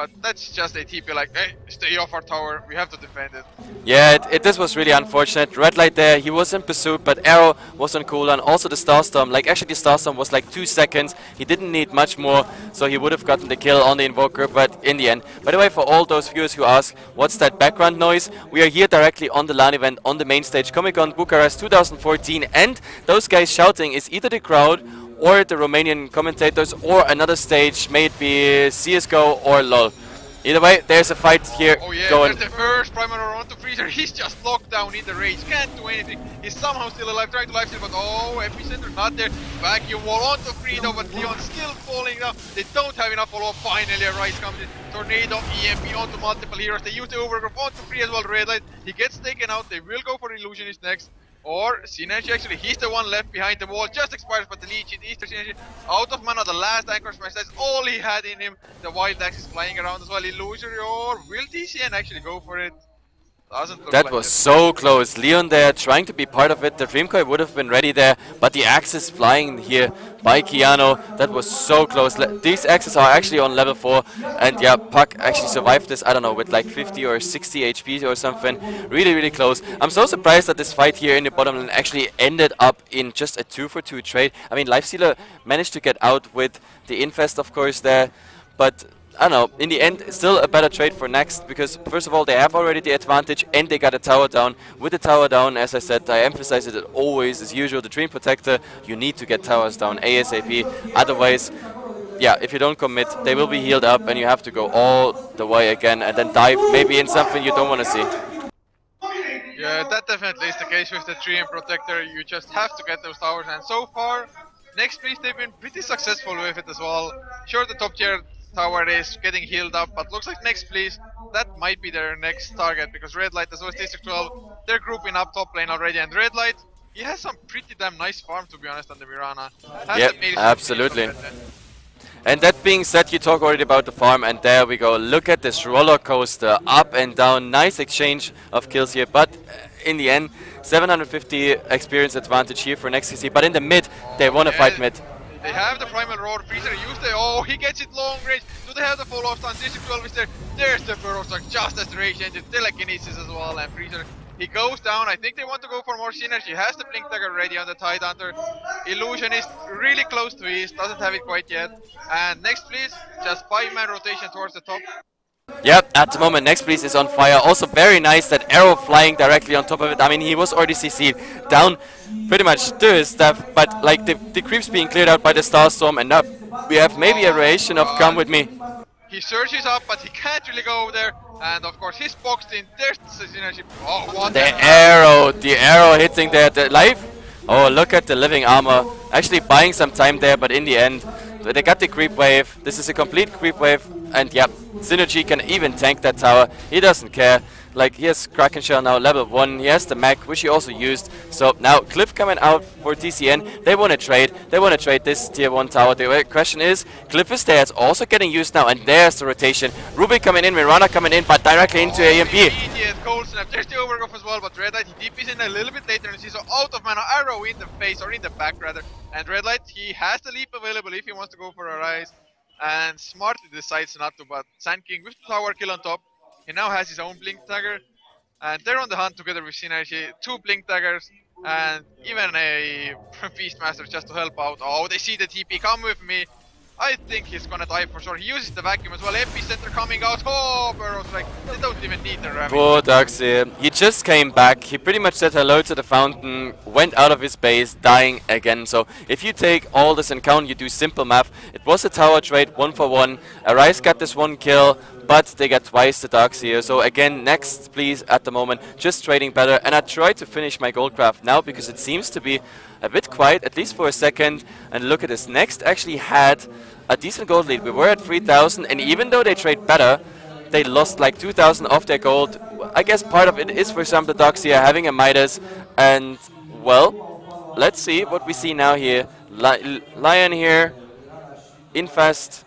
But that's just a TP like, hey, stay off our tower, we have to defend it. Yeah, it, it, this was really unfortunate. Red light there, he was in pursuit, but Arrow was on cooldown. Also the Starstorm, like actually the Starstorm was like two seconds. He didn't need much more, so he would have gotten the kill on the Invoker, but in the end. By the way, for all those viewers who ask, what's that background noise? We are here directly on the LAN event on the main stage, Comic-Con Bucharest 2014, and those guys shouting is either the crowd or the Romanian commentators or another stage, may it be CSGO or LoL. Either way, there's a fight here oh yeah, going. there's the first Primal onto Freezer. [laughs] He's just locked down in the rage, can't do anything. He's somehow still alive, trying to life steal, but oh, Epicenter not there. Vacuum wall onto Freedo, but Leon still falling down. They don't have enough follow-up. Finally, a Rise comes in. Tornado, EMP onto multiple heroes. They use the overgrowth onto Free as well. Red Light. He gets taken out. They will go for Illusionist next. Or Synergy actually, he's the one left behind the wall, just expires, but the leech is Easter Synergy out of mana, the last anchor smash, that's all he had in him. The wild axe is flying around as well, illusory, or will TCN actually go for it? That was so close. Leon there trying to be part of it. The Dream Coil would have been ready there, but the axe is flying here by Kiano. That was so close. Le these axes are actually on level 4. And yeah, Puck actually survived this, I don't know, with like 50 or 60 HP or something. Really, really close. I'm so surprised that this fight here in the bottom lane actually ended up in just a 2 for 2 trade. I mean, Lifestealer managed to get out with the Infest, of course, there. But I don't know, in the end, still a better trade for Next, because first of all, they have already the advantage, and they got a tower down. With the tower down, as I said, I emphasize it always, as usual, the Treant Protector, you need to get towers down ASAP, otherwise, yeah, if you don't commit, they will be healed up, and you have to go all the way again, and then dive maybe in something you don't want to see. Yeah, that definitely is the case with the Treant Protector, you just have to get those towers, and so far, Next Please, they've been pretty successful with it as well. Sure, the top tier tower is getting healed up, but looks like next please, that might be their next target because Red Light as well as District 12, they're grouping up top lane already and Red Light, he has some pretty damn nice farm to be honest on the Mirana. Yep, absolutely. And that being said, you talk already about the farm, and there we go. Look at this roller coaster, up and down. Nice exchange of kills here, but uh, in the end, 750 experience advantage here for NextCC. But in the mid, they want to yeah. fight mid. They have the Primal Roar, Freezer use the- oh, he gets it long range. Do they have the follow-up stun? District 12 is there. There's the Burrow Strike, just as the rage engine, telekinesis as well, and Freezer, he goes down. I think they want to go for more synergy. Has the Blink Dagger ready on the Tidehunter. Illusionist really close to East, doesn't have it quite yet. And next please, just 5-man rotation towards the top. Yep, at the moment Next Please is on fire. Also very nice that arrow flying directly on top of it. I mean, he was already CC'd down pretty much to his stuff, but like the, the creeps being cleared out by the Starstorm and up. We have maybe a variation of come with me. He surges up, but he can't really go over there. And of course, he's boxed in. There's the synergy. Oh, what the arrow, the arrow hitting there. The life. Oh, look at the living armor. Actually buying some time there, but in the end, they got the creep wave. This is a complete creep wave. And yep, Synergy can even tank that tower. He doesn't care. Like, he has Kraken Shell now, level 1. He has the mech, which he also used. So now Cliff coming out for TCN. They want to trade. They want to trade this tier 1 tower. The question is, Cliff is there. It's also getting used now. And there's the rotation. Ruby coming in, Mirana coming in, but directly into oh, EMP. Cold snap. There's the overgrowth as well, but Red Light, he DPs in a little bit later. And he's out of mana. Arrow in the face, or in the back rather. And Red Light, he has the leap available if he wants to go for a rise and smartly decides not to, but Sand King with the tower kill on top, he now has his own Blink Dagger, and they're on the hunt together with Synergy, two Blink Daggers, and even a [laughs] Beastmaster just to help out. Oh, they see the TP, come with me, I think he's gonna die for sure. He uses the vacuum as well. Epicenter coming out. Oh, Burrows, like, they don't even need the rabbit. Poor Darkseer. He just came back. He pretty much said hello to the fountain, went out of his base, dying again. So if you take all this and count, you do simple math. It was a tower trade, one for one. Arise got this one kill, but they got twice the Darkseer. So again, next please at the moment, just trading better. And I try to finish my Goldcraft now because it seems to be a bit quiet, at least for a second. And look at this. Next actually had a decent gold lead. We were at 3,000, and even though they trade better, they lost like 2,000 of their gold. I guess part of it is, for some the example, here having a Midas. And, well, let's see what we see now here. Li Lion here, Infest.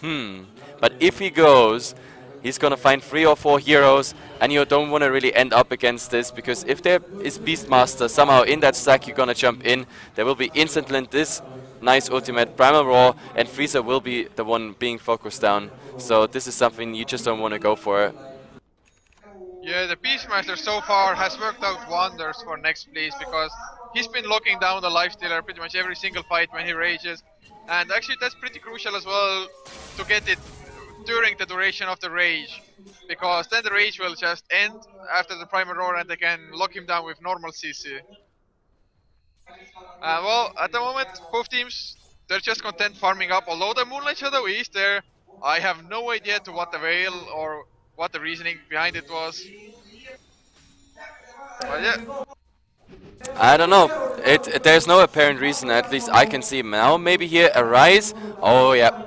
Hmm. But if he goes, he's going to find three or four heroes, and you don't want to really end up against this, because if there is Beastmaster somehow in that stack, you're going to jump in. There will be instant This nice ultimate. Primal Roar and Freezer will be the one being focused down. So this is something you just don't want to go for. Yeah, the Beastmaster so far has worked out wonders for Next Please because he's been locking down the lifestealer pretty much every single fight when he rages. And actually that's pretty crucial as well to get it during the duration of the rage. Because then the rage will just end after the primal roar and they can lock him down with normal CC. Uh, well, at the moment, both teams, they're just content farming up. Although the Moonlight Shadow is there, I have no idea to what avail or what the reasoning behind it was. But yeah. I don't know. It, it, there's no apparent reason. At least I can see now. Maybe here Arise. Oh yeah.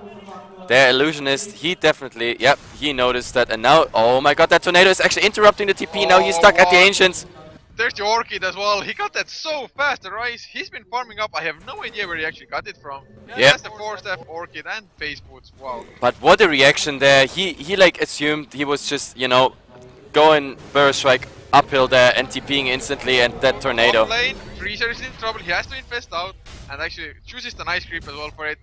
Their illusionist, he definitely, yep, he noticed that. And now, oh my god, that tornado is actually interrupting the TP. Oh, now he's stuck what? at the oh. ancients. There's the Orchid as well. He got that so fast, Arise. He's been farming up. I have no idea where he actually got it from. Yeah. That's the 4-step Orchid and Phase Boots. Wow. But what a reaction there. He, he like assumed he was just, you know, going Burst Strike uphill there and TPing instantly and that tornado. Top lane, Freezer is in trouble. He has to infest out and actually chooses the nice creep as well for it.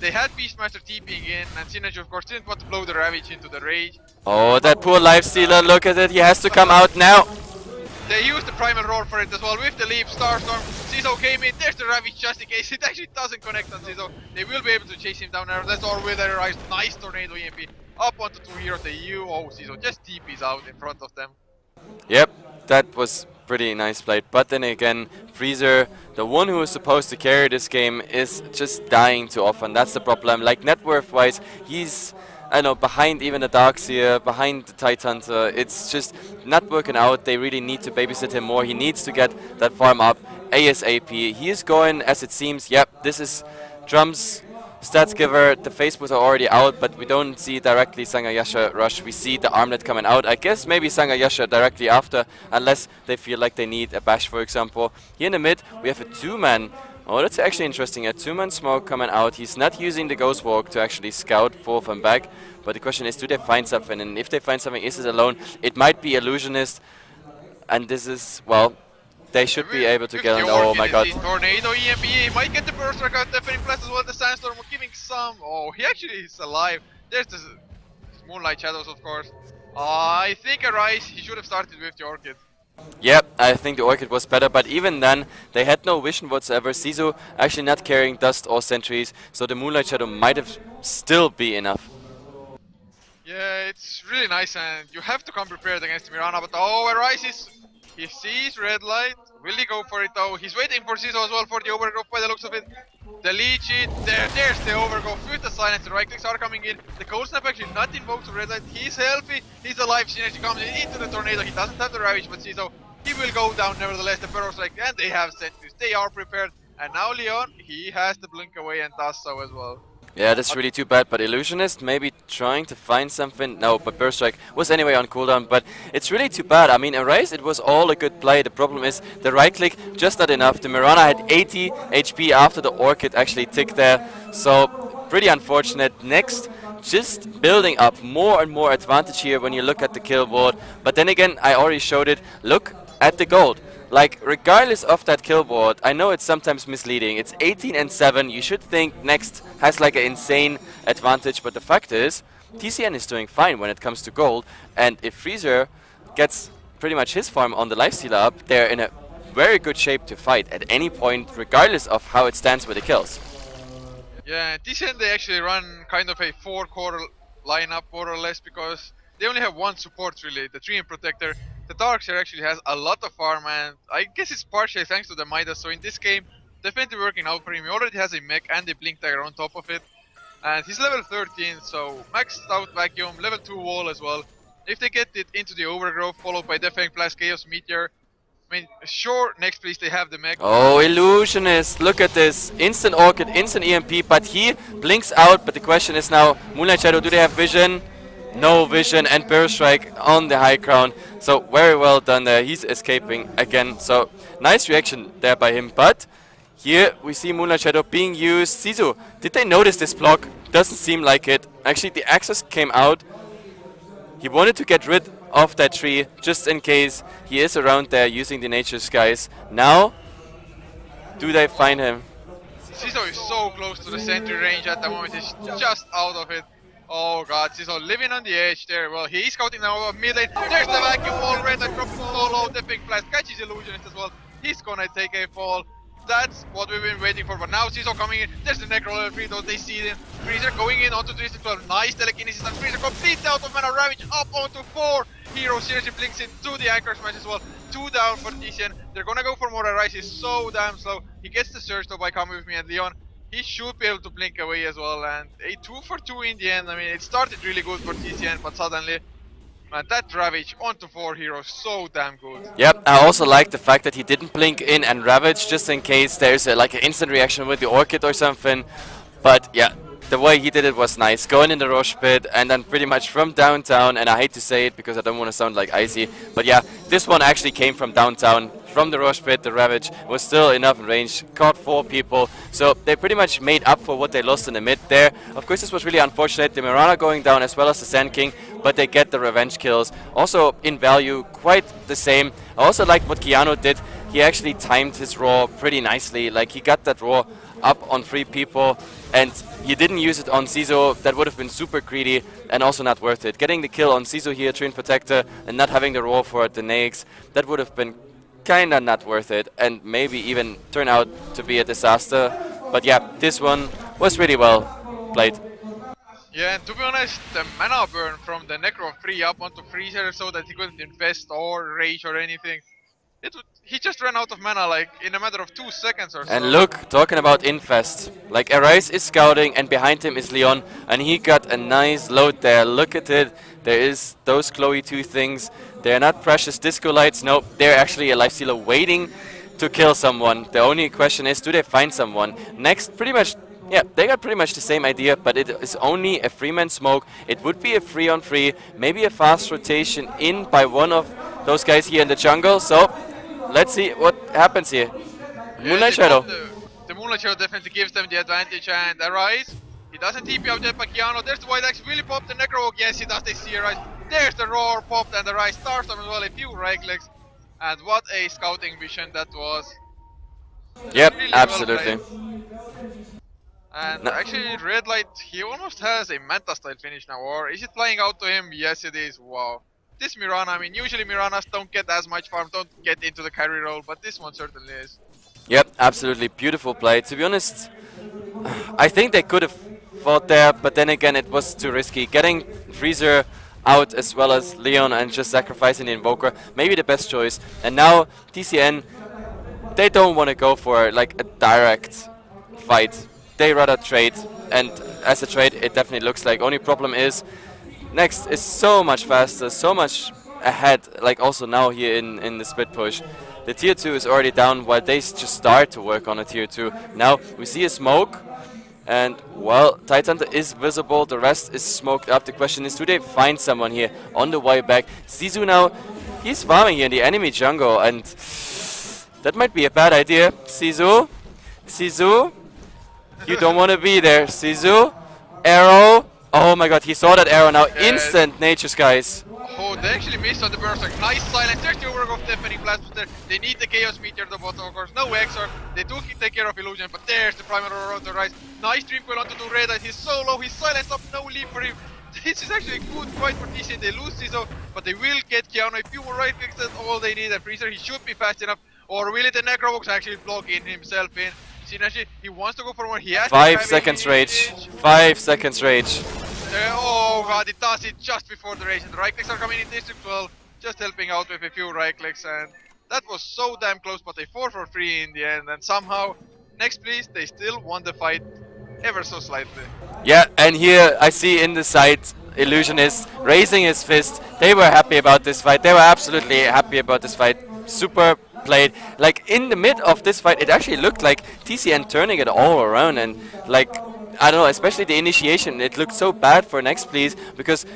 They had Beastmaster TPing in, and Synergy of course didn't want to blow the Ravage into the Rage. Oh, that poor Lifestealer, look at it, he has to come out now. They used the Primal Roar for it as well with the Leap, Starstorm. Zizo came in, there's the Ravage just in case. [laughs] It actually doesn't connect on Zizo. They will be able to chase him down there. That's all with their eyes. Nice Tornado EMP. Up onto two here of the EU. Oh, just TPs out in front of them. Yep, that was pretty nice played. But then again, Freezer, the one who is supposed to carry this game, is just dying too often. That's the problem. Like net worth wise, he's I know, behind even the Darkseer, behind the Tidehunter. Uh, it's just not working out. They really need to babysit him more. He needs to get that farm up ASAP. He is going, as it seems, yep, this is Drums Stats giver, the Facebooks are already out, but we don't see directly Sange rush. We see the armlet coming out. I guess maybe Sange directly after, unless they feel like they need a bash, for example. Here in the mid, we have a two-man. Oh, that's actually interesting. A two-man smoke coming out. He's not using the Ghost Walk to actually scout forth and back. But the question is, do they find something? And if they find something, is it alone? It might be Illusionist. And this is, well, they should be able to get on. Oh my god. Tornado EMP, he might get the burst out, deafening blast as well. The sandstorm giving some. Oh, he actually is alive. There's the moonlight shadows, of course. Uh, I think Arise, he should have started with the Orchid. Yep, I think the Orchid was better, but even then, they had no vision whatsoever. Sisu actually not carrying dust or sentries, so the Moonlight Shadow might have still be enough. Yeah, it's really nice, and you have to come prepared against Mirana, but oh, Arise is he sees red light. Will he go for it though? He's waiting for Zizo as well for the overgrowth by the looks of it. The leech it. There, there's the overgrowth with the silence. The right clicks are coming in. The cold snap actually not invoked to red light. He's healthy. He's alive. Synergy comes in into the tornado. He doesn't have the ravage, but Zizo, he will go down nevertheless. The Burrow Strike and they have sentries. They are prepared. And now Leon, he has to blink away and does so as well. Yeah, that's really too bad, but Illusionist maybe trying to find something. No, but Burst Strike was anyway on cooldown, but it's really too bad. I mean, Erase, it was all a good play. The problem is the right click, just not enough. The Mirana had 80 HP after the Orchid actually ticked there, so pretty unfortunate. Next, just building up more and more advantage here when you look at the kill board. But then again, I already showed it. Look at the gold. Like, regardless of that kill board, I know it's sometimes misleading. It's 18 and 7. You should think next has like an insane advantage, but the fact is, TCN is doing fine when it comes to gold. And if Freezer gets pretty much his farm on the lifestealer up, they're in a very good shape to fight at any point, regardless of how it stands with the kills. Yeah, TCN they actually run kind of a four-core lineup more or less because they only have one support really, the Treant Protector, the Darkseer actually has a lot of farm and I guess it's partially thanks to the Midas. So in this game, definitely working out for him. He already has a mech and a Blink Dagger on top of it. And he's level 13, so maxed out Vacuum, level 2 Wall as well. If they get it into the Overgrowth, followed by Deafening Blast, Chaos Meteor, I mean, sure, next please they have the mech. Oh, Illusionist, look at this. Instant Orchid, instant EMP, but he blinks out. But the question is now, Moonlight Shadow, do they have vision? No vision and burst strike on the high ground. So very well done there. He's escaping again. So nice reaction there by him. But here we see Moonlight Shadow being used. Sisu, did they notice this block? Doesn't seem like it. Actually, the access came out. He wanted to get rid of that tree just in case he is around there using the nature's guise. Now, do they find him? Ciso is so close to the sentry range at the moment, he's just out of it. Oh god, Ciso living on the edge there. Well, he's scouting now mid lane. There's the vacuum wall, red and dropping so low, the big blast catches Illusionist as well. He's gonna take a fall. That's what we've been waiting for, but now Ciso coming in. There's the Necro level 3, though they see him. Freezer going in onto District 12. Nice telekinesis, and Freezer completely out of mana. Ravage up onto 4. Hero seriously blinks into the Anchor Smash as well. Two down for TCN. They're gonna go for more Rise. He's so damn slow. He gets the Surge though by coming with me and Leon. He should be able to blink away as well. And a 2 for 2 in the end. I mean, it started really good for TCN, but suddenly Man, that Ravage onto 4 heroes, so damn good. Yep, I also like the fact that he didn't blink in and Ravage just in case there's a, like an instant reaction with the Orchid or something. But yeah, the way he did it was nice. Going in the Rosh pit and then pretty much from downtown, and I hate to say it because I don't want to sound like icy, but yeah, this one actually came from downtown. From the Rosh pit, the Ravage was still enough in range, caught four people, so they pretty much made up for what they lost in the mid there. Of course, this was really unfortunate, the Mirana going down as well as the Sand King, but they get the revenge kills. Also, in value, quite the same. I also like what Keanu did. He actually timed his roar pretty nicely. Like, he got that roar up on three people, and he didn't use it on Sizo, That would have been super greedy and also not worth it. Getting the kill on Sizo here, Treant Protector, and not having the roar for the Naix, that would have been kinda not worth it, and maybe even turn out to be a disaster. But yeah, this one was really well played. Yeah, and to be honest, the mana burn from the Necro free up onto Freezer so that he couldn't infest or rage or anything. It he just ran out of mana like in a matter of two seconds or so. And look, talking about infest, like Arise is scouting and behind him is Leon and he got a nice load there. Look at it. There is those Chloe 2 things. They're not precious disco lights. No, they're actually a lifestealer waiting to kill someone. The only question is, do they find someone? Next, pretty much yeah, they got pretty much the same idea, but it is only a three-man smoke. It would be a free-on-free, maybe a fast rotation in by one of those guys here in the jungle. So, let's see what happens here. Yeah, Moonlight Shadow. The, the Moonlight Shadow definitely gives them the advantage and Arise. He doesn't TP out yet by Keanu. There's the Wild Axe. Will he pop the Necro? Yes, he does. They see Arise. There's the Roar popped and Arise starts them as well. A few right clicks. And what a scouting vision that was. Yep, Really well absolutely. And No. actually, Red Light, he almost has a Manta style finish now. Or is it playing out to him? Yes, it is. Wow. This Mirana, I mean, usually Miranas don't get as much farm, don't get into the carry role, but this one certainly is. Yep, absolutely beautiful play. To be honest, I think they could have fought there, but then again, it was too risky. Getting Freezer out as well as Leon and just sacrificing the Invoker, maybe the best choice. And now TCN, they don't want to go for like a direct fight. They rather trade, and as a trade, it definitely looks like. Only problem is, next is so much faster, so much ahead. Like also now here in in the split push. The tier 2 is already down while they just start to work on a tier 2. Now we see a smoke and well, Titan is visible, the rest is smoked up. The question is, do they find someone here on the way back? Sisu now, he's farming here in the enemy jungle and that might be a bad idea. Sisu, Sisu, you don't want to be there. Sizu, arrow. Oh my god, he saw that arrow now. Instant nature's guise. Oh, they actually missed on the Berserk. Nice silence. There's the of deafening blast there. They need the Chaos Meteor the bottom, of course. No Exor. They do take care of Illusion, but there's the Primal Aurora on the rise. Nice Dream Coil onto Eyes. He's so low. He's silenced up. No leap for him. This is actually a good fight for TC. They lose Ciso, but they will get Keanu. A few more right clicks. That's all they need. And Freezer, he should be fast enough. Or will it the Necrovox actually block in himself in? He wants to go for more. He has Five seconds rage. Five seconds rage. Uh, oh god, it does it just before the race, and the right clicks are coming in District 12, just helping out with a few right clicks, and that was so damn close, but they 4 for 3 in the end, and somehow, next please, they still won the fight ever so slightly. Yeah, and here I see in the side Illusionist raising his fist. They were happy about this fight. They were absolutely happy about this fight. Super played. Like in the mid of this fight, it actually looked like TCN turning it all around and like I don't know, especially the initiation. It looked so bad for next please because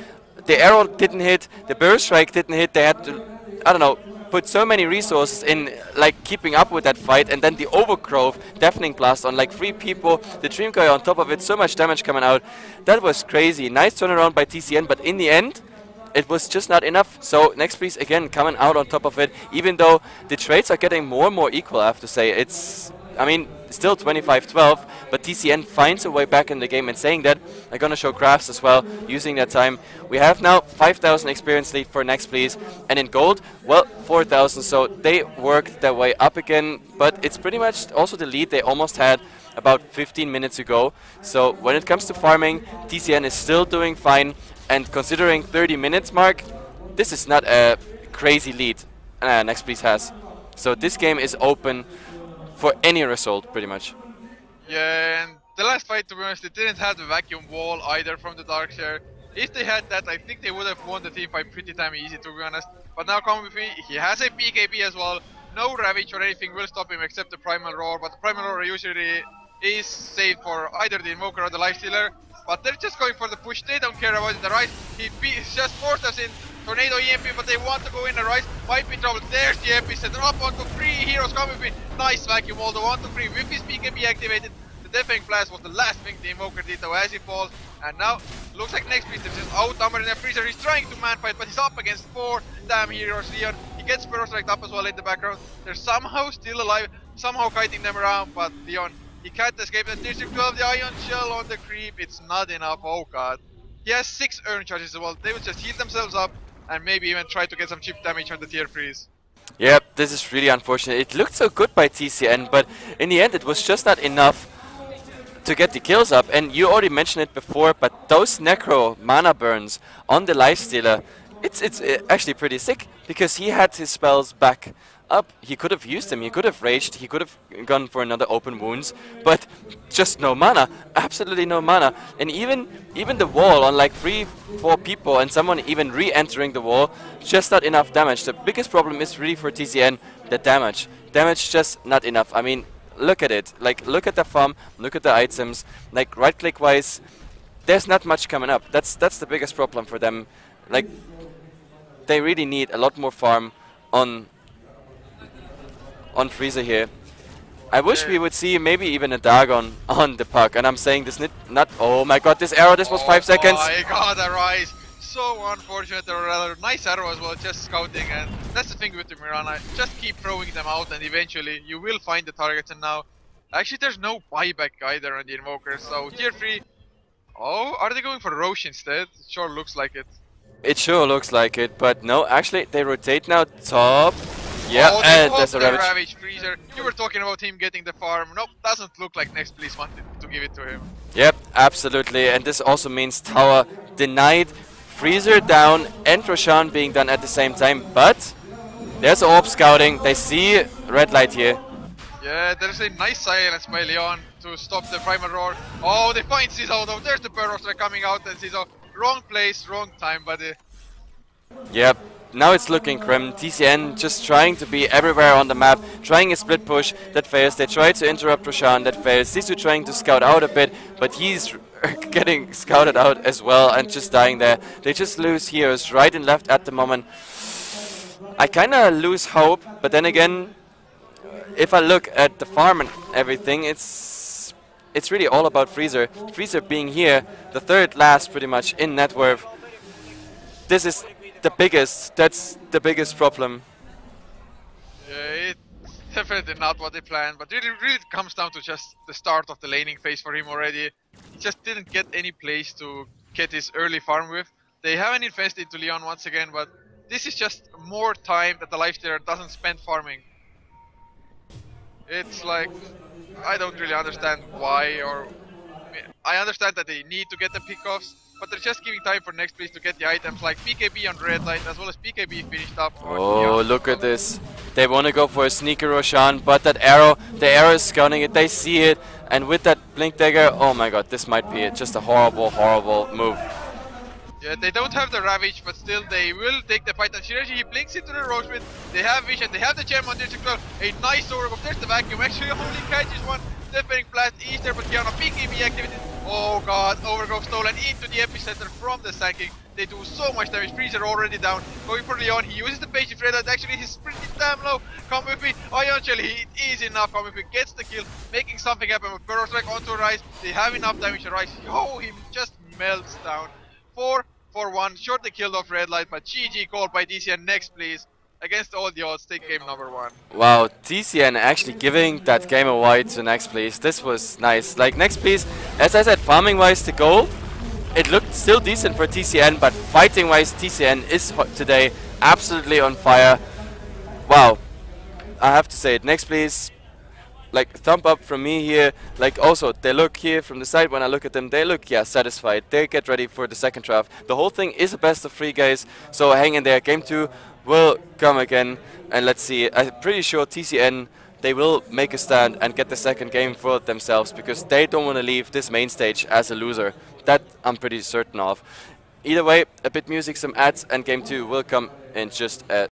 the arrow didn't hit, the burst strike didn't hit. They had to, I don't know, put so many resources in like keeping up with that fight and then the overgrowth deafening blast on like three people the dream guy on top of it so much damage coming out that was crazy nice turnaround by tcn but in the end it was just not enough so next please again coming out on top of it even though the trades are getting more and more equal i have to say it's I mean, still 25-12, but TCN finds a way back in the game and saying that, I'm gonna show crafts as well, using that time. We have now 5,000 experience lead for next please, and in gold, well, 4,000, so they worked their way up again, but it's pretty much also the lead they almost had about 15 minutes ago. So when it comes to farming, TCN is still doing fine, and considering 30 minutes mark, this is not a crazy lead uh, next please has. So this game is open for any result, pretty much. Yeah, and the last fight, to be honest, they didn't have the vacuum wall either from the Darkseer. If they had that, I think they would have won the team fight pretty damn easy, to be honest. But now come with me, he has a BKB as well. No Ravage or anything will stop him except the Primal Roar, but the Primal Roar usually is saved for either the Invoker or the Lifestealer. But they're just going for the push, they don't care about the Rise. He just forced us in Tornado EMP, but they want to go in the Rise. Might be trouble. There's the epicenter. Up onto three heroes coming with nice vacuum wall. The one to three with his BKB activated. The Deafening Blast was the last thing the Invoker did though as he falls. And now looks like Next Please is just outnumbered in a freezer. He's trying to man fight, but he's up against four damn heroes. Leon. He gets Pyrostrike up as well in the background. They're somehow still alive, somehow kiting them around, but Leon he can't escape the District 12, the Ion Shell on the creep. It's not enough. Oh god. He has 6 Urn charges as well. They will just heal themselves up and maybe even try to get some chip damage on the tier 3s. Yep, this is really unfortunate. It looked so good by TCN, but in the end it was just not enough to get the kills up. And you already mentioned it before, but those Necro mana burns on the Lifestealer, it's, it's uh, actually pretty sick, because he had his spells back up. He could have used them, he could have raged, he could have gone for another open wounds, but just no mana, absolutely no mana. And even even the wall on like three, four people and someone even re-entering the wall, just not enough damage. The biggest problem is really for TCN, the damage. Damage just not enough. I mean, look at it. Like, look at the farm, look at the items. Like, right-click wise, there's not much coming up. That's that's the biggest problem for them. Like, they really need a lot more farm on on Freezer here. I wish we would see maybe even a Dagon [laughs] on the puck, and I'm saying this not. Oh my god, this arrow! This was oh five seconds. Oh my god, the rise! So unfortunate. Or rather, nice arrow as well, just scouting, and that's the thing with the Mirana. Just keep throwing them out, and eventually you will find the targets. And now, actually, there's no buyback either on the Invoker. So tier three. Oh, are they going for Rosh instead? It sure looks like it. It sure looks like it, but no, actually, they rotate now top. Yeah, oh, and there's a Ravage. Ravage Freezer. You were talking about him getting the farm. Nope, doesn't look like Next Please wanted to give it to him. Yep, absolutely. And this also means Tower denied, Freezer down, and Roshan being done at the same time. But there's Orb scouting. They see red light here. Yeah, there's a nice silence by Leon to stop the Primal Roar. Oh, they find Ciso though. There's the Burrows coming out and Ciso. Wrong place, wrong time, buddy. Yep, now it's looking grim. TCN just trying to be everywhere on the map, trying a split push that fails. They try to interrupt Roshan that fails. Sisu trying to scout out a bit, but he's [laughs] getting scouted out as well and just dying there. They just lose heroes right and left at the moment. I kind of lose hope, but then again, if I look at the farm and everything, it's it's really all about Freezer. Freezer being here, the third last pretty much in net worth. This is the biggest. That's the biggest problem. Yeah, it's definitely not what they planned, but it really comes down to just the start of the laning phase for him already. He just didn't get any place to get his early farm with. They haven't invested into Leon once again, but this is just more time that the Lifestealer doesn't spend farming. It's like, I don't really understand why, or I understand that they need to get the pickoffs, but they're just giving time for Next Please to get the items like BKB on red light as well as BKB finished up. Oh, look at this. They want to go for a sneaker Roshan, but that arrow, the arrow is scanning it, they see it, and with that blink dagger, oh my god, this might be it. just a horrible, horrible move. Yeah, they don't have the Ravage, but still they will take the fight. And Shirashi, he blinks into the Rosemith. They have vision, they have the gem on 12. A nice overgrowth. There's the vacuum. Actually, only catches one. Deafening Blast Easter, but Kiana BKB activated. Oh god, Overgrowth stolen into the epicenter from the Sand King. They do so much damage. Freezer already down. Going for Leon. He uses the Page Red Light Actually, he's pretty damn low. Come with me. Ion Shell, he is enough. Come with me. Gets the kill. Making something happen with Burrow Strike onto Rise. They have enough damage to Rise. Oh, he just melts down. 4 for 1. Short the kill off Red Light, but GG called by TCN. Next, please. Against all the odds, take game number one. Wow, TCN actually giving that game away to Next Please. This was nice. Like Next Please, as I said, farming wise the gold, it looked still decent for TCN, but fighting wise TCN is today absolutely on fire. Wow, I have to say it. Next Please, like thumb up from me here. Like also they look here from the side when I look at them, they look yeah satisfied. They get ready for the second draft. The whole thing is a best of three guys, so hang in there. Game two will come again, and let's see. I'm pretty sure TCN they will make a stand and get the second game for themselves because they don't want to leave this main stage as a loser. That I'm pretty certain of. Either way, a bit music, some ads, and game two will come in just a